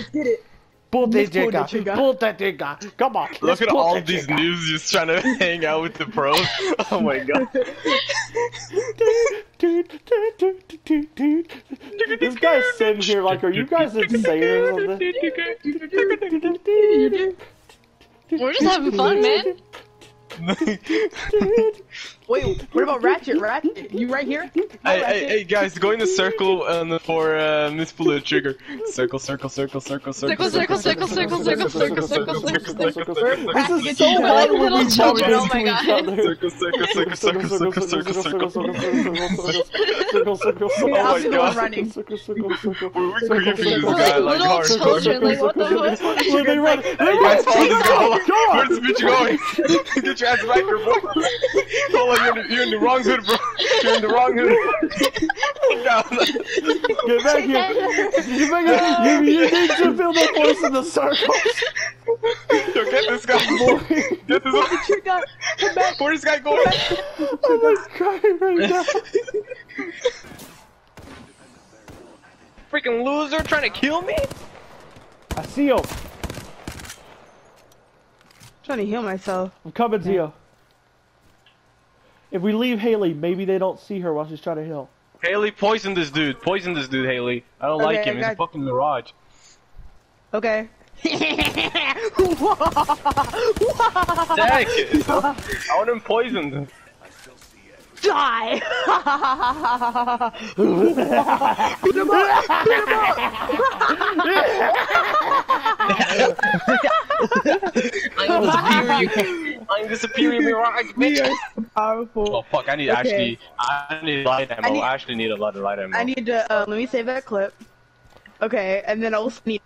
Let's get it. Pull that Let's trigger. trigger. Pull that trigger. Come on. Look let's at all that these trigger. noobs just trying to hang out with the pros. Oh my god. this guy's sitting here like, are you guys insane or something? We're just having fun, man. Wait, what about Ratchet? Ratchet, you right here? Hey, hey, hey, guys, go in the circle and for uh, Miss Bullet Trigger. Circle, circle, circle, circle, circle, Circle, circle, circle, circle, circle, circle, circle, circle. This is so hard when we Little bump children, into oh my each God. other. Circle, circle, circle, circle, circle, circle, circle, circle, circle, circle. Yeah, Oh I'm my the God. one running. Circle, circle, circle. We're creeping this circle, guy like Little hardcore. children, like what the fuck? Where they run? They Hey, run! guys, follow this guy. Hold on. Go on! Where's this bitch going? Get your ass back here, bro. Hold on, you're in, the, you're in the wrong hood, bro. You're in the wrong hood. No, no. Get back here! You, back here. you, you need to feel the force in the circles! Yo, get this guy. Get this guy. Trigger, come back. Where's this guy going? I'm like crying right now. Freaking loser trying to kill me? I see you. trying to heal myself. I'm coming to you. If we leave Haley, maybe they don't see her while she's trying to heal. Haley, poison this dude. Poison this dude, Haley. I don't Okay, like him. I He's a fucking mirage. Okay. Dang it. I want him poisoned. Die! Beat him up! Beat him up! I'm the superior. I'm the superior mirage, bitch. are so powerful. Oh fuck! I need Okay. actually. I need light ammo. I I, actually need a lot of light ammo. I need to, uh, let me save that clip. Okay, and then I also need.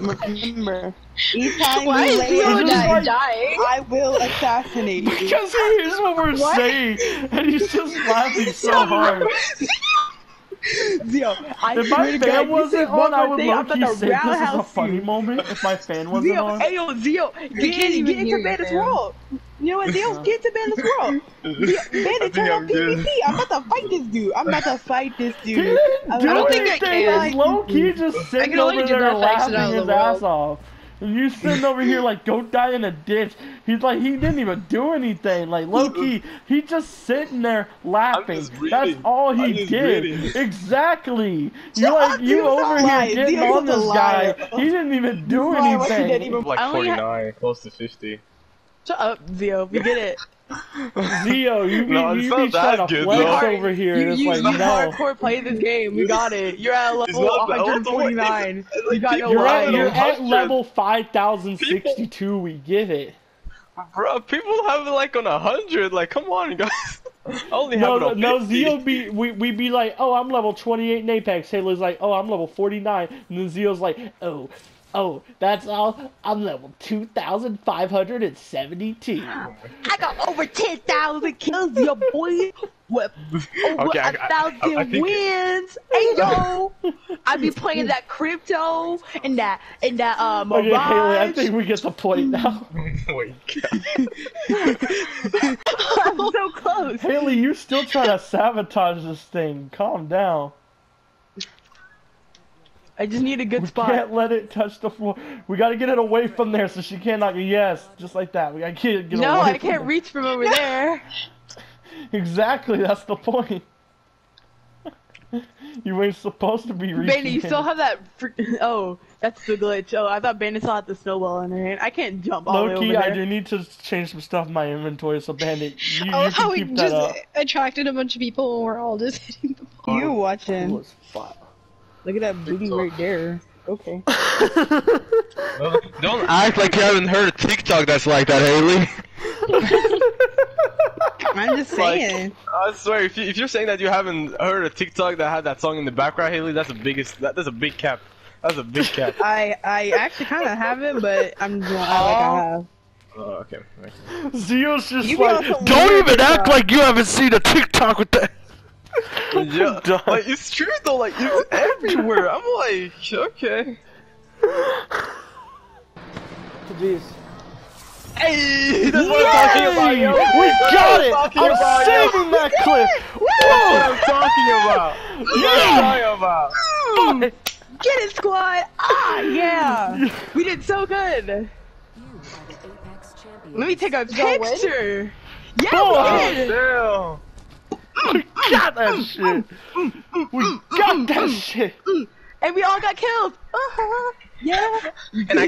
Remember, each time Why you is lay Theo it down, like- dying? I will assassinate you. Because he hears what we're What? saying, and he's just laughing so hard. Zio, I If my fan God, wasn't on, I would thing, I'm low-key to say this is a funny you. moment if my fan wasn't Zio, on. hey yo, Zio, get, get into you, Bandit's fam. world. You know what, Zio, get into Bandit's world. Zio, Bandit, think turn I'm on. PvP. I'm about to fight this dude. I'm about to fight this He dude. didn't I do don't think I can. He's low key mm-hmm. just sitting over there that thanks to laughing Out his the ass off. And you sitting over here like, go die in a ditch. He's like, he didn't even do anything. Like, low key, he just sitting there laughing. That's all he did. reading. Exactly. You Shut like, up, you dude, over here lying. getting Dio's on this guy. He didn't even do Why was he anything. even- like 49, close to 50. Shut up, Zio. We get it. Zio, you be, No, you be trying to good, flex though. over here. You, and it's you, like, you no. hardcore play this game. We got it. You're at level not that- 149. Like, You got no You're at, you're at level 5062. We get it. Bro, people have it like on a hundred. Like, come on, guys. I only have No, it on no, Zio be we we be like, oh, I'm level 28 in Apex. Halo's like, oh, I'm level 49, and then Zio's like, oh, oh, that's all. I'm level 2,572. I got over 10,000 kills, your boy. With over Okay, I- a I- thousand I think- wins. Hey, yo. I be playing that crypto and that, and that, uh, Okay, Haley, I think we get the point now. Wait. I'm so close. Haley, you're still trying to sabotage this thing? Calm down. I just need a good We spot. can't let it touch the floor. We gotta get it away from there so she can't knock it. Yes, just like that. We gotta get it. Get No, away I from can't there. reach from over there. Exactly, that's the point. you ain't supposed to be reaching. Bandit, you still have that. Oh, that's the glitch. Oh, I thought Bandit still had the snowball in her hand. I can't jump all the way Low key, over I do need to change some stuff in my inventory. So, Bandit, you, I you love how can we keep that just up. attracted a bunch of people and we're all just hitting the ball. You watching? Cool as fuck. Look at that booty right there. Okay. Don't act like you haven't heard a TikTok that's like that, Haley. I'm just Like- saying. I swear, if, you, if you're saying that you haven't heard a TikTok that had that song in the background, Haley, that's the biggest. That, that's a big cap. That's a big cap. I I actually kind of have it, but I'm doing I like I have. Oh, okay. okay. Zio's just You like, don't even act like you haven't seen a TikTok with that. Yeah, done. like it's true though. Like it's everywhere. I'm like, okay. Jeez. Hey, that's what I'm talking about, yo. We got it! Talking I'm about, yo. saving that clip! That's what I'm talking about. That's what I'm talking about. Get it, squad! Ah, yeah! We did so good! You are the Apex champion. Let me take a y'all win? picture! Yeah, Boy. we did! Damn. We got that shit. We got that shit. And we all got killed! Uh-huh! Yeah! And I